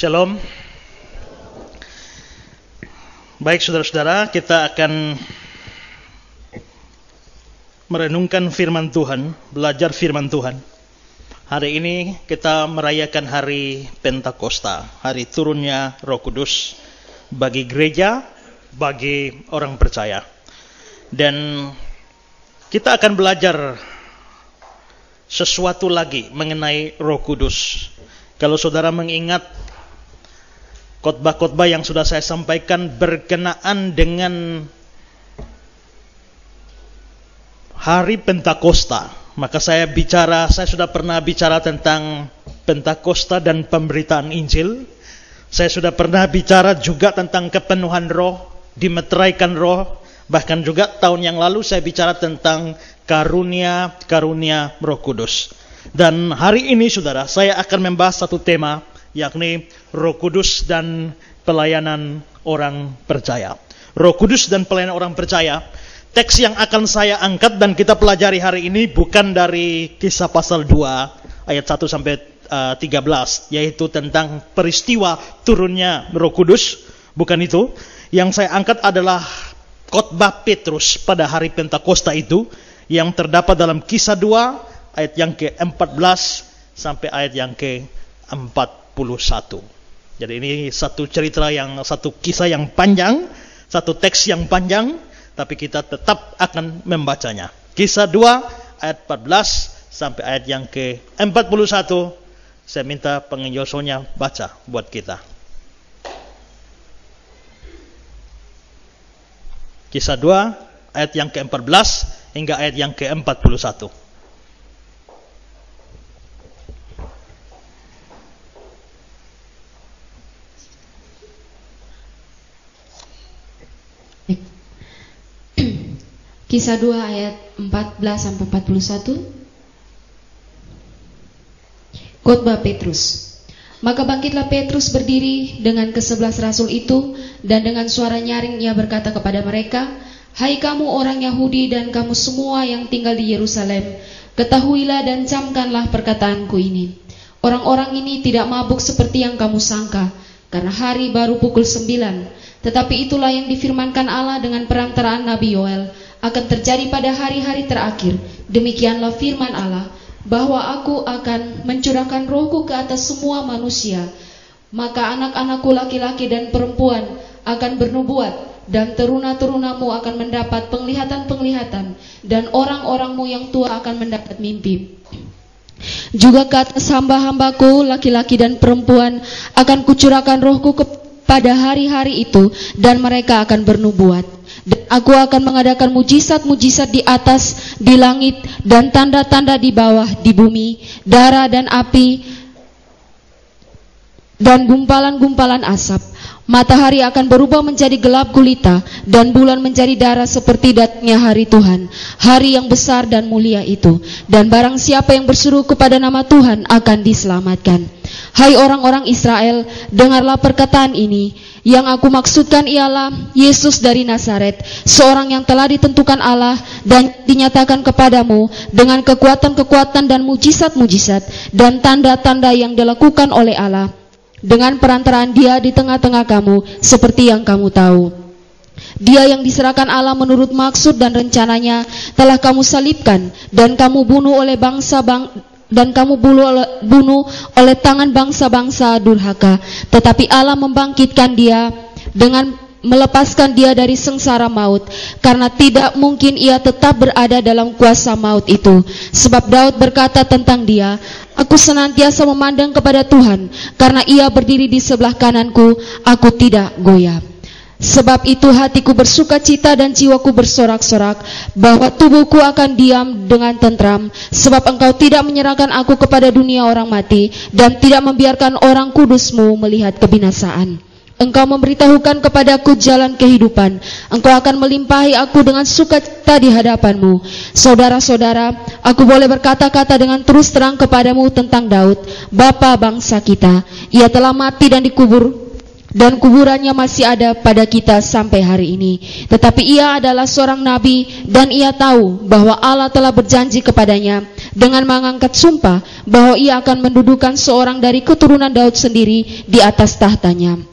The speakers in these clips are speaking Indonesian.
Shalom. Baik saudara-saudara, kita akan merenungkan firman Tuhan, belajar firman Tuhan. Hari ini kita merayakan hari Pentakosta, hari turunnya Roh Kudus bagi gereja, bagi orang percaya. Dan kita akan belajar sesuatu lagi mengenai Roh Kudus. Kalau saudara mengingat khotbah-khotbah yang sudah saya sampaikan berkenaan dengan hari Pentakosta, maka saya bicara, saya sudah pernah bicara tentang Pentakosta dan pemberitaan Injil. Saya sudah pernah bicara juga tentang kepenuhan roh, dimeteraikan roh, Bahkan juga tahun yang lalu saya bicara tentang karunia-karunia Roh Kudus. Dan hari ini saudara, saya akan membahas satu tema yakni Roh Kudus dan pelayanan orang percaya. Roh Kudus dan pelayanan orang percaya. Teks yang akan saya angkat dan kita pelajari hari ini bukan dari kisah pasal 2 ayat 1 sampai uh, 13 yaitu tentang peristiwa turunnya Roh Kudus, bukan itu. Yang saya angkat adalah khotbah Petrus pada hari Pentakosta itu yang terdapat dalam kisah 2 ayat yang ke-14 sampai ayat yang ke-41. Jadi ini satu cerita yang satu kisah yang panjang, satu teks yang panjang, tapi kita tetap akan membacanya. Kisah 2 ayat 14 sampai ayat yang ke-41. Saya minta pengenyosonya baca buat kita. Kisah 2 ayat yang ke-14 hingga ayat yang ke-41. Kisah 2 ayat 14 sampai 41. Khotbah Petrus. Maka bangkitlah Petrus berdiri dengan kesebelas rasul itu dan dengan suara nyaring ia berkata kepada mereka, Hai kamu orang Yahudi dan kamu semua yang tinggal di Yerusalem, ketahuilah dan camkanlah perkataanku ini. Orang-orang ini tidak mabuk seperti yang kamu sangka, karena hari baru pukul sembilan. Tetapi itulah yang difirmankan Allah dengan perantaraan Nabi Yoel akan terjadi pada hari-hari terakhir. Demikianlah firman Allah bahwa aku akan mencurahkan rohku ke atas semua manusia. Maka anak-anakku laki-laki dan perempuan akan bernubuat dan teruna-terunamu akan mendapat penglihatan-penglihatan dan orang-orangmu yang tua akan mendapat mimpi. Juga ke atas hamba-hambaku laki-laki dan perempuan akan kucurahkan rohku kepada hari-hari itu dan mereka akan bernubuat. Dan aku akan mengadakan mujizat-mujizat di atas, di langit, dan tanda-tanda di bawah, di bumi, darah dan api, dan gumpalan-gumpalan asap. Matahari akan berubah menjadi gelap gulita, dan bulan menjadi darah seperti datangnya hari Tuhan, hari yang besar dan mulia itu. Dan barang siapa yang berseru kepada nama Tuhan akan diselamatkan. Hai orang-orang Israel, dengarlah perkataan ini yang aku maksudkan ialah Yesus dari Nazaret, seorang yang telah ditentukan Allah dan dinyatakan kepadamu dengan kekuatan-kekuatan dan mujizat-mujizat dan tanda-tanda yang dilakukan oleh Allah dengan perantaraan dia di tengah-tengah kamu seperti yang kamu tahu. Dia yang diserahkan Allah menurut maksud dan rencananya telah kamu salibkan dan kamu bunuh oleh bangsa bang dan kamu bunuh oleh, bunuh oleh tangan bangsa-bangsa durhaka. Tetapi Allah membangkitkan dia dengan melepaskan dia dari sengsara maut karena tidak mungkin ia tetap berada dalam kuasa maut itu sebab Daud berkata tentang dia aku senantiasa memandang kepada Tuhan karena ia berdiri di sebelah kananku aku tidak goyah Sebab itu hatiku bersuka cita dan jiwaku bersorak-sorak bahwa tubuhku akan diam dengan tentram sebab engkau tidak menyerahkan aku kepada dunia orang mati dan tidak membiarkan orang kudusmu melihat kebinasaan. Engkau memberitahukan kepadaku jalan kehidupan. Engkau akan melimpahi aku dengan sukacita di hadapanmu. Saudara-saudara, aku boleh berkata-kata dengan terus terang kepadamu tentang Daud, bapa bangsa kita. Ia telah mati dan dikubur dan kuburannya masih ada pada kita sampai hari ini. Tetapi ia adalah seorang nabi dan ia tahu bahwa Allah telah berjanji kepadanya dengan mengangkat sumpah bahwa ia akan mendudukan seorang dari keturunan Daud sendiri di atas tahtanya.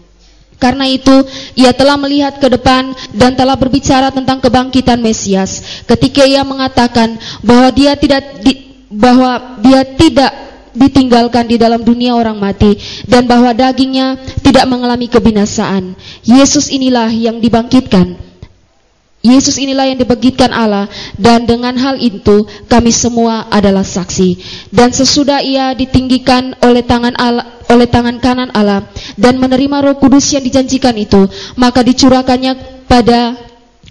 Karena itu, ia telah melihat ke depan dan telah berbicara tentang kebangkitan Mesias ketika ia mengatakan bahwa dia tidak di, bahwa dia tidak ditinggalkan di dalam dunia orang mati dan bahwa dagingnya tidak mengalami kebinasaan. Yesus inilah yang dibangkitkan Yesus inilah yang dibangkitkan Allah dan dengan hal itu kami semua adalah saksi. Dan sesudah ia ditinggikan oleh tangan Allah oleh tangan kanan Allah dan menerima Roh Kudus yang dijanjikan itu, maka dicurahkannya pada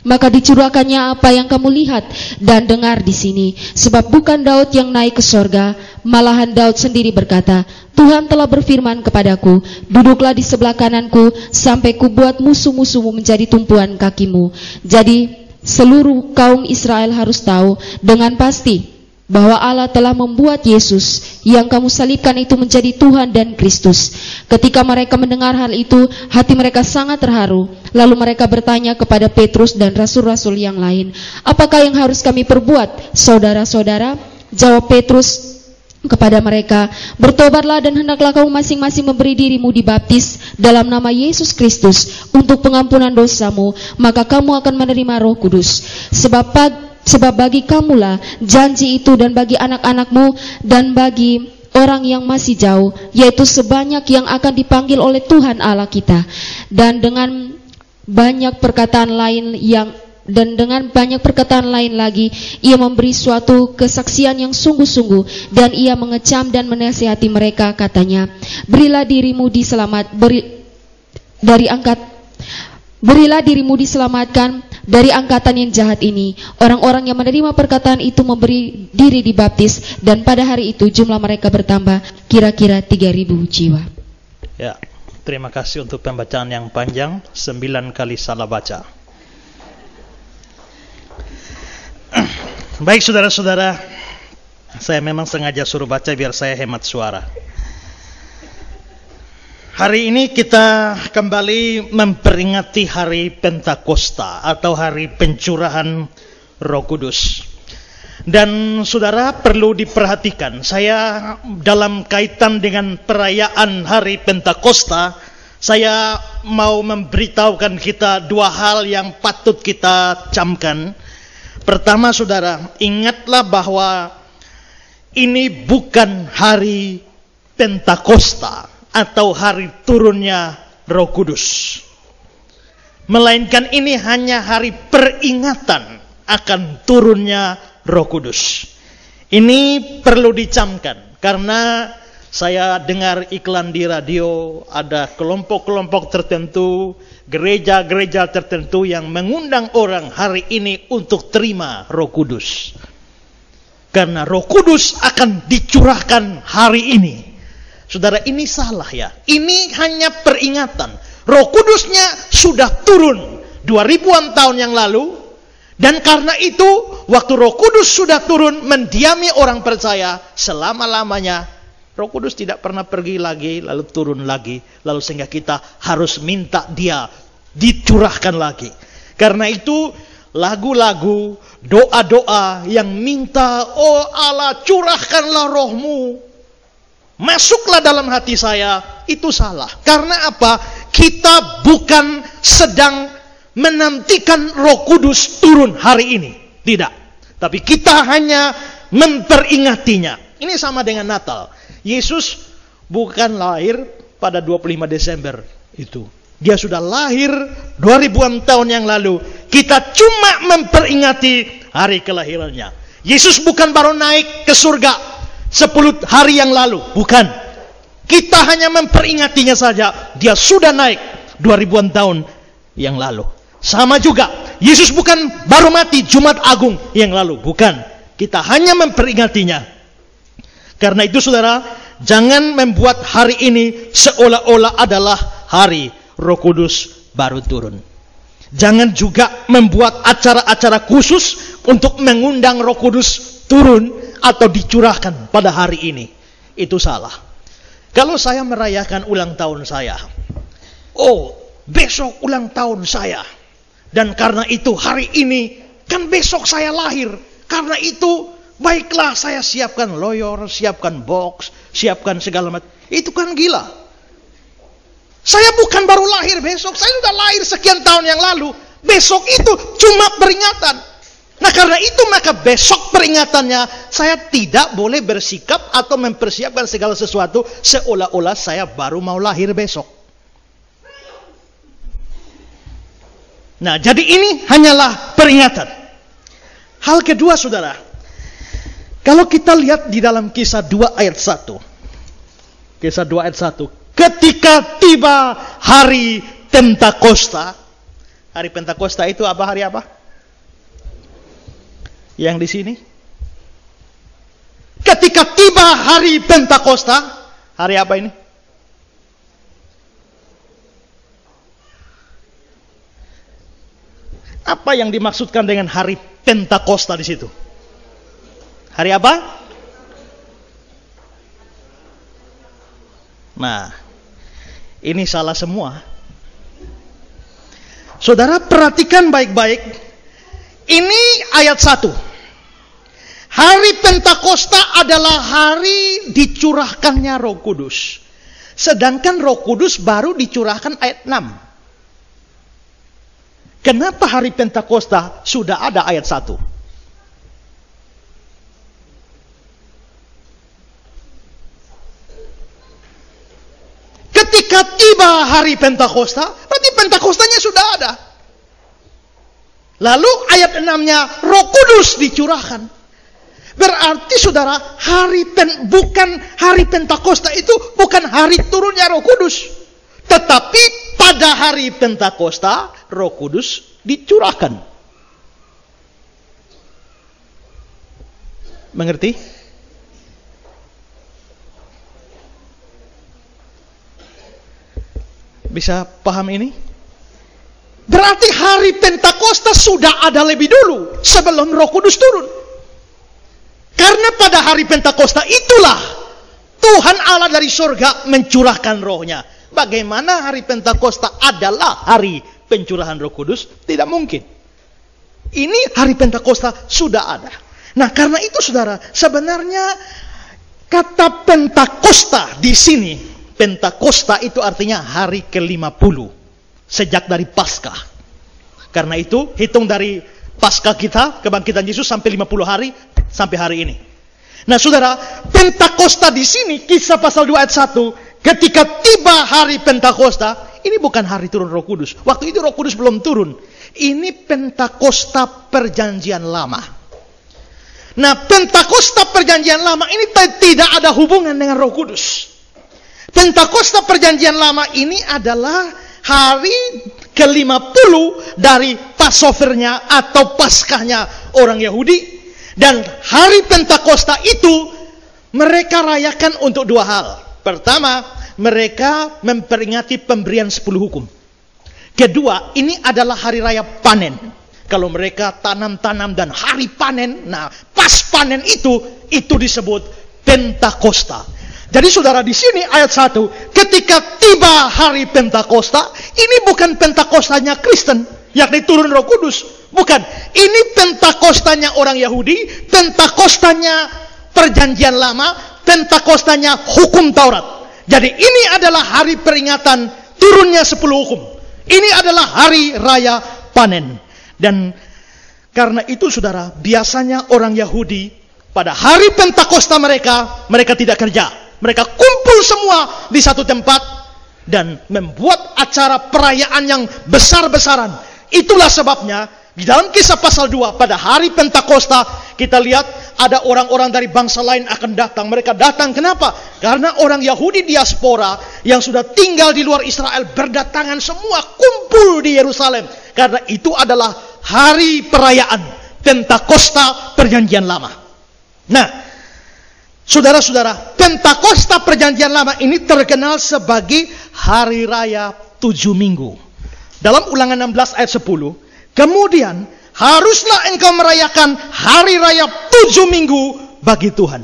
maka dicurahkannya apa yang kamu lihat dan dengar di sini. Sebab bukan Daud yang naik ke sorga, malahan Daud sendiri berkata, Tuhan telah berfirman kepadaku, duduklah di sebelah kananku sampai kubuat musuh-musuhmu menjadi tumpuan kakimu. Jadi seluruh kaum Israel harus tahu dengan pasti bahwa Allah telah membuat Yesus yang kamu salibkan itu menjadi Tuhan dan Kristus. Ketika mereka mendengar hal itu, hati mereka sangat terharu. Lalu mereka bertanya kepada Petrus dan rasul-rasul yang lain, "Apakah yang harus kami perbuat, saudara-saudara?" Jawab Petrus kepada mereka, "Bertobatlah dan hendaklah kamu masing-masing memberi dirimu dibaptis dalam nama Yesus Kristus untuk pengampunan dosamu, maka kamu akan menerima Roh Kudus. Sebab Sebab bagi kamulah janji itu dan bagi anak-anakmu dan bagi orang yang masih jauh, yaitu sebanyak yang akan dipanggil oleh Tuhan Allah kita. Dan dengan banyak perkataan lain yang dan dengan banyak perkataan lain lagi ia memberi suatu kesaksian yang sungguh-sungguh dan ia mengecam dan menasihati mereka katanya berilah dirimu diselamat beri dari angkat berilah dirimu diselamatkan dari angkatan yang jahat ini, orang-orang yang menerima perkataan itu memberi diri dibaptis dan pada hari itu jumlah mereka bertambah kira-kira 3000 jiwa. Ya, terima kasih untuk pembacaan yang panjang, sembilan kali salah baca. Baik saudara-saudara, saya memang sengaja suruh baca biar saya hemat suara. Hari ini kita kembali memperingati hari Pentakosta atau hari pencurahan Roh Kudus. Dan saudara perlu diperhatikan, saya dalam kaitan dengan perayaan hari Pentakosta, saya mau memberitahukan kita dua hal yang patut kita camkan. Pertama saudara, ingatlah bahwa ini bukan hari Pentakosta atau hari turunnya Roh Kudus. Melainkan ini hanya hari peringatan akan turunnya Roh Kudus. Ini perlu dicamkan karena saya dengar iklan di radio ada kelompok-kelompok tertentu, gereja-gereja tertentu yang mengundang orang hari ini untuk terima Roh Kudus. Karena Roh Kudus akan dicurahkan hari ini. Saudara, ini salah ya. Ini hanya peringatan. Roh Kudusnya sudah turun dua ribuan tahun yang lalu. Dan karena itu, waktu Roh Kudus sudah turun mendiami orang percaya selama-lamanya, Roh Kudus tidak pernah pergi lagi, lalu turun lagi, lalu sehingga kita harus minta Dia dicurahkan lagi. Karena itu, lagu-lagu, doa-doa yang minta, "Oh Allah, curahkanlah rohmu." Masuklah dalam hati saya, itu salah. Karena apa? Kita bukan sedang menantikan Roh Kudus turun hari ini. Tidak. Tapi kita hanya memperingatinya. Ini sama dengan Natal. Yesus bukan lahir pada 25 Desember itu. Dia sudah lahir 2000-an tahun yang lalu. Kita cuma memperingati hari kelahirannya. Yesus bukan baru naik ke surga sepuluh hari yang lalu. Bukan. Kita hanya memperingatinya saja. Dia sudah naik dua ribuan tahun yang lalu. Sama juga. Yesus bukan baru mati Jumat Agung yang lalu. Bukan. Kita hanya memperingatinya. Karena itu saudara, jangan membuat hari ini seolah-olah adalah hari Roh Kudus baru turun. Jangan juga membuat acara-acara khusus untuk mengundang Roh Kudus turun atau dicurahkan pada hari ini. Itu salah. Kalau saya merayakan ulang tahun saya, oh besok ulang tahun saya. Dan karena itu hari ini kan besok saya lahir. Karena itu baiklah saya siapkan lawyer, siapkan box, siapkan segala macam. Itu kan gila. Saya bukan baru lahir besok, saya sudah lahir sekian tahun yang lalu. Besok itu cuma peringatan. Nah karena itu maka besok peringatannya saya tidak boleh bersikap atau mempersiapkan segala sesuatu seolah-olah saya baru mau lahir besok. Nah jadi ini hanyalah peringatan. Hal kedua saudara, kalau kita lihat di dalam kisah 2 ayat 1. Kisah 2 ayat 1. Ketika tiba hari Pentakosta. Hari Pentakosta itu apa hari apa? Yang di sini. Ketika tiba hari Pentakosta. Hari apa ini? Apa yang dimaksudkan dengan hari Pentakosta di situ? Hari apa? Nah, ini salah semua. Saudara perhatikan baik-baik. Ini ayat 1. Hari Pentakosta adalah hari dicurahkannya Roh Kudus. Sedangkan Roh Kudus baru dicurahkan ayat 6. Kenapa hari Pentakosta sudah ada ayat 1? Ketika tiba hari Pentakosta, berarti Pentakostanya sudah ada. Lalu ayat 6-nya Roh Kudus dicurahkan. Berarti saudara, hari pen, bukan hari Pentakosta itu bukan hari turunnya Roh Kudus. Tetapi pada hari Pentakosta, Roh Kudus dicurahkan. Mengerti? Bisa paham ini? Berarti hari Pentakosta sudah ada lebih dulu sebelum Roh Kudus turun. Karena pada hari Pentakosta itulah Tuhan Allah dari surga mencurahkan rohnya. Bagaimana hari Pentakosta adalah hari pencurahan Roh Kudus? Tidak mungkin. Ini hari Pentakosta sudah ada. Nah, karena itu Saudara, sebenarnya kata Pentakosta di sini, Pentakosta itu artinya hari ke-50 sejak dari Paskah. Karena itu, hitung dari Paskah kita, kebangkitan Yesus sampai 50 hari sampai hari ini. Nah, Saudara, Pentakosta di sini kisah pasal 2 ayat 1 Ketika tiba hari Pentakosta, ini bukan hari turun Roh Kudus. Waktu itu Roh Kudus belum turun. Ini Pentakosta Perjanjian Lama. Nah, Pentakosta Perjanjian Lama ini tidak ada hubungan dengan Roh Kudus. Pentakosta Perjanjian Lama ini adalah hari ke-50 dari Passovernya atau Paskahnya orang Yahudi. Dan hari Pentakosta itu mereka rayakan untuk dua hal. Pertama, mereka memperingati pemberian 10 hukum. Kedua, ini adalah hari raya panen. Kalau mereka tanam-tanam dan hari panen, nah pas panen itu, itu disebut Pentakosta. Jadi saudara di sini ayat 1, ketika tiba hari Pentakosta, ini bukan Pentakostanya Kristen, yakni turun roh kudus. Bukan, ini Pentakostanya orang Yahudi, Pentakostanya perjanjian lama, Pentakostanya hukum Taurat. Jadi ini adalah hari peringatan turunnya sepuluh hukum. Ini adalah hari raya panen. Dan karena itu saudara, biasanya orang Yahudi pada hari Pentakosta mereka, mereka tidak kerja. Mereka kumpul semua di satu tempat dan membuat acara perayaan yang besar-besaran. Itulah sebabnya di dalam kisah pasal 2 pada hari Pentakosta kita lihat ada orang-orang dari bangsa lain akan datang. Mereka datang kenapa? Karena orang Yahudi diaspora yang sudah tinggal di luar Israel berdatangan semua kumpul di Yerusalem. Karena itu adalah hari perayaan Pentakosta Perjanjian Lama. Nah, saudara-saudara, Pentakosta Perjanjian Lama ini terkenal sebagai hari raya tujuh minggu. Dalam ulangan 16 ayat 10, Kemudian haruslah engkau merayakan hari raya tujuh minggu bagi Tuhan.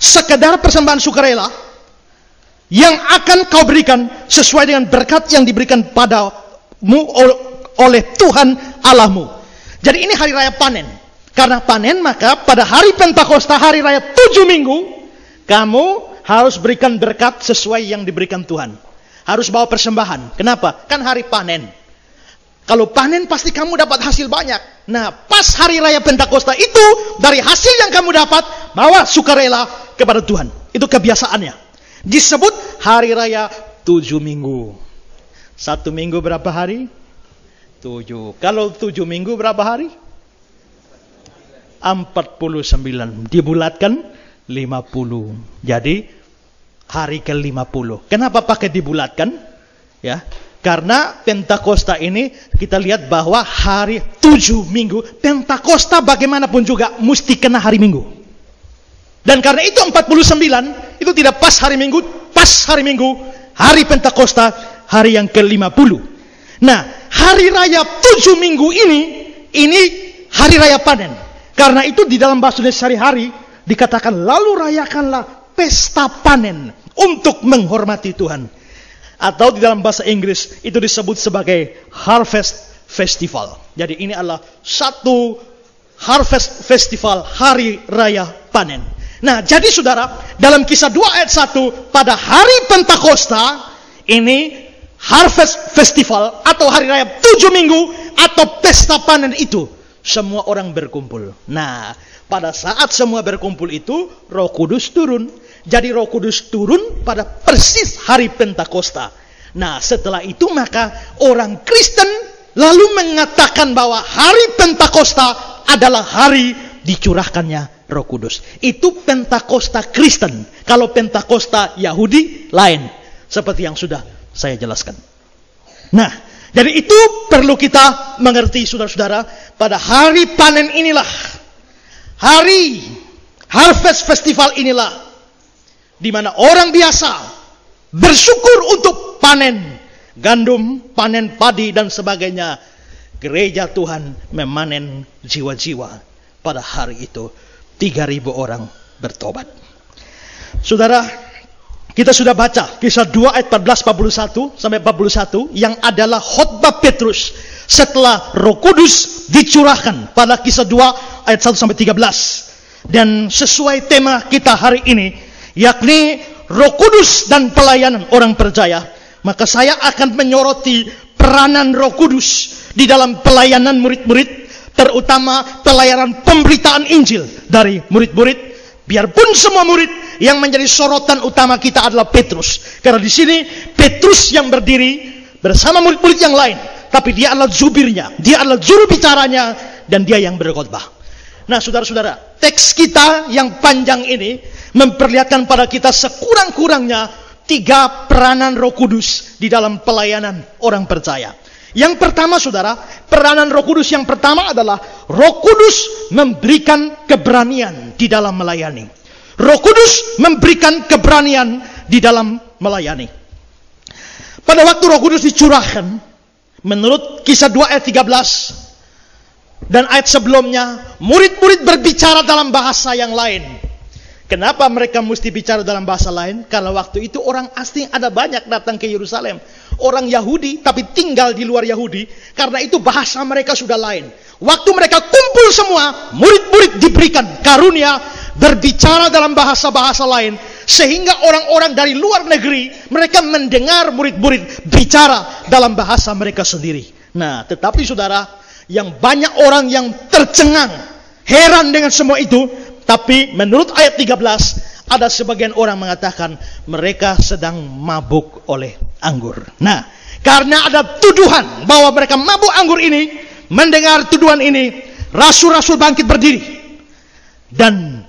Sekedar persembahan sukarela yang akan kau berikan sesuai dengan berkat yang diberikan padamu oleh Tuhan Allahmu. Jadi ini hari raya panen. Karena panen maka pada hari Pentakosta hari raya tujuh minggu kamu harus berikan berkat sesuai yang diberikan Tuhan. Harus bawa persembahan. Kenapa? Kan hari panen. Kalau panen pasti kamu dapat hasil banyak. Nah, pas hari raya Pentakosta itu dari hasil yang kamu dapat bawa sukarela kepada Tuhan. Itu kebiasaannya. Disebut hari raya tujuh minggu. Satu minggu berapa hari? Tujuh. Kalau tujuh minggu berapa hari? 49 dibulatkan 50 jadi hari ke-50 kenapa pakai dibulatkan? Ya karena Pentakosta ini kita lihat bahwa hari 7 minggu Pentakosta bagaimanapun juga mesti kena hari minggu. Dan karena itu 49 itu tidak pas hari minggu pas hari minggu hari Pentakosta hari yang ke-50 nah hari raya 7 minggu ini ini hari raya panen karena itu di dalam bahasa Indonesia sehari-hari dikatakan lalu rayakanlah pesta panen untuk menghormati Tuhan. Atau di dalam bahasa Inggris itu disebut sebagai harvest festival. Jadi ini adalah satu harvest festival hari raya panen. Nah, jadi saudara, dalam kisah 2 ayat 1 pada hari Pentakosta ini harvest festival atau hari raya tujuh minggu atau pesta panen itu semua orang berkumpul. Nah, pada saat semua berkumpul itu, Roh Kudus turun. Jadi Roh Kudus turun pada persis hari Pentakosta. Nah, setelah itu maka orang Kristen lalu mengatakan bahwa hari Pentakosta adalah hari dicurahkannya Roh Kudus. Itu Pentakosta Kristen. Kalau Pentakosta Yahudi lain, seperti yang sudah saya jelaskan. Nah, jadi itu perlu kita mengerti saudara-saudara pada hari panen inilah hari harvest festival inilah di mana orang biasa bersyukur untuk panen gandum, panen padi dan sebagainya. Gereja Tuhan memanen jiwa-jiwa pada hari itu. 3000 orang bertobat. Saudara, kita sudah baca kisah 2 ayat 14 41 sampai 41 yang adalah khotbah Petrus setelah Roh Kudus dicurahkan pada kisah 2 ayat 1 sampai 13. Dan sesuai tema kita hari ini yakni Roh Kudus dan pelayanan orang percaya, maka saya akan menyoroti peranan Roh Kudus di dalam pelayanan murid-murid terutama pelayanan pemberitaan Injil dari murid-murid biarpun semua murid yang menjadi sorotan utama kita adalah Petrus. Karena di sini Petrus yang berdiri bersama murid-murid yang lain, tapi dia adalah jubirnya, dia adalah juru bicaranya dan dia yang berkhotbah. Nah, saudara-saudara, teks kita yang panjang ini memperlihatkan pada kita sekurang-kurangnya tiga peranan Roh Kudus di dalam pelayanan orang percaya. Yang pertama, saudara, peranan Roh Kudus yang pertama adalah Roh Kudus memberikan keberanian di dalam melayani. Roh Kudus memberikan keberanian di dalam melayani. Pada waktu Roh Kudus dicurahkan, menurut kisah 2 ayat 13 dan ayat sebelumnya, murid-murid berbicara dalam bahasa yang lain. Kenapa mereka mesti bicara dalam bahasa lain? Karena waktu itu orang asing ada banyak datang ke Yerusalem. Orang Yahudi tapi tinggal di luar Yahudi. Karena itu bahasa mereka sudah lain. Waktu mereka kumpul semua, murid-murid diberikan karunia berbicara dalam bahasa-bahasa lain sehingga orang-orang dari luar negeri mereka mendengar murid-murid bicara dalam bahasa mereka sendiri. Nah, tetapi saudara, yang banyak orang yang tercengang, heran dengan semua itu, tapi menurut ayat 13 ada sebagian orang mengatakan mereka sedang mabuk oleh anggur. Nah, karena ada tuduhan bahwa mereka mabuk anggur ini, mendengar tuduhan ini, rasul-rasul bangkit berdiri dan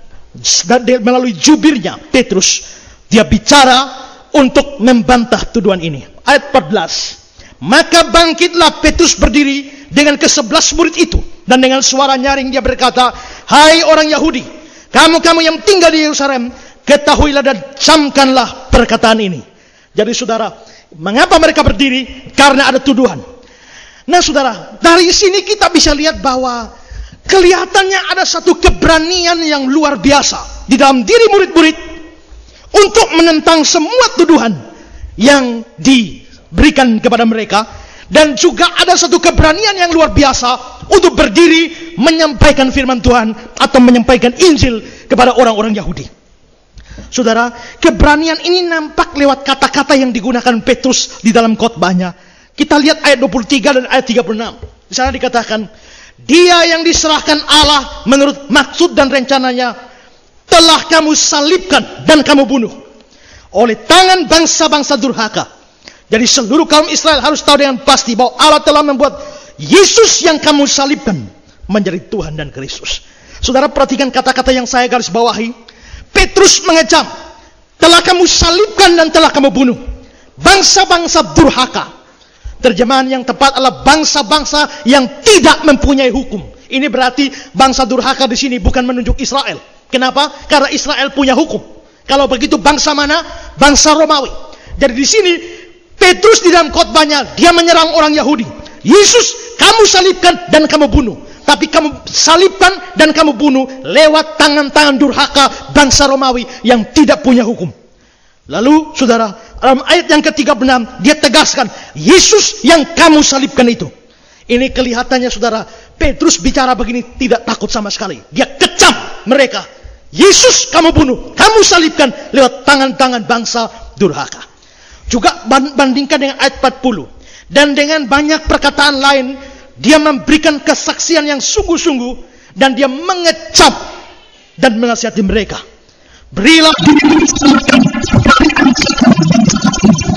melalui jubirnya Petrus dia bicara untuk membantah tuduhan ini. Ayat 14. Maka bangkitlah Petrus berdiri dengan kesebelas murid itu dan dengan suara nyaring dia berkata, "Hai orang Yahudi, kamu-kamu yang tinggal di Yerusalem, ketahuilah dan camkanlah perkataan ini." Jadi saudara, mengapa mereka berdiri? Karena ada tuduhan. Nah saudara, dari sini kita bisa lihat bahwa Kelihatannya ada satu keberanian yang luar biasa di dalam diri murid-murid untuk menentang semua tuduhan yang diberikan kepada mereka dan juga ada satu keberanian yang luar biasa untuk berdiri menyampaikan firman Tuhan atau menyampaikan Injil kepada orang-orang Yahudi. Saudara, keberanian ini nampak lewat kata-kata yang digunakan Petrus di dalam khotbahnya. Kita lihat ayat 23 dan ayat 36. Di sana dikatakan, dia yang diserahkan Allah menurut maksud dan rencananya telah kamu salibkan dan kamu bunuh oleh tangan bangsa-bangsa durhaka. Jadi seluruh kaum Israel harus tahu dengan pasti bahwa Allah telah membuat Yesus yang kamu salibkan menjadi Tuhan dan Kristus. Saudara perhatikan kata-kata yang saya garis bawahi. Petrus mengecam, telah kamu salibkan dan telah kamu bunuh bangsa-bangsa durhaka. Terjemahan yang tepat adalah bangsa-bangsa yang tidak mempunyai hukum. Ini berarti bangsa durhaka di sini bukan menunjuk Israel. Kenapa? Karena Israel punya hukum. Kalau begitu bangsa mana? Bangsa Romawi. Jadi di sini Petrus di dalam khotbahnya dia menyerang orang Yahudi. Yesus kamu salibkan dan kamu bunuh. Tapi kamu salibkan dan kamu bunuh lewat tangan-tangan durhaka bangsa Romawi yang tidak punya hukum. Lalu saudara, dalam ayat yang ke-36 dia tegaskan, Yesus yang kamu salibkan itu. Ini kelihatannya saudara, Petrus bicara begini tidak takut sama sekali. Dia kecam mereka. Yesus kamu bunuh, kamu salibkan lewat tangan-tangan bangsa durhaka. Juga bandingkan dengan ayat 40. Dan dengan banyak perkataan lain dia memberikan kesaksian yang sungguh-sungguh dan dia mengecap dan menasihati mereka. Berilah I'm taking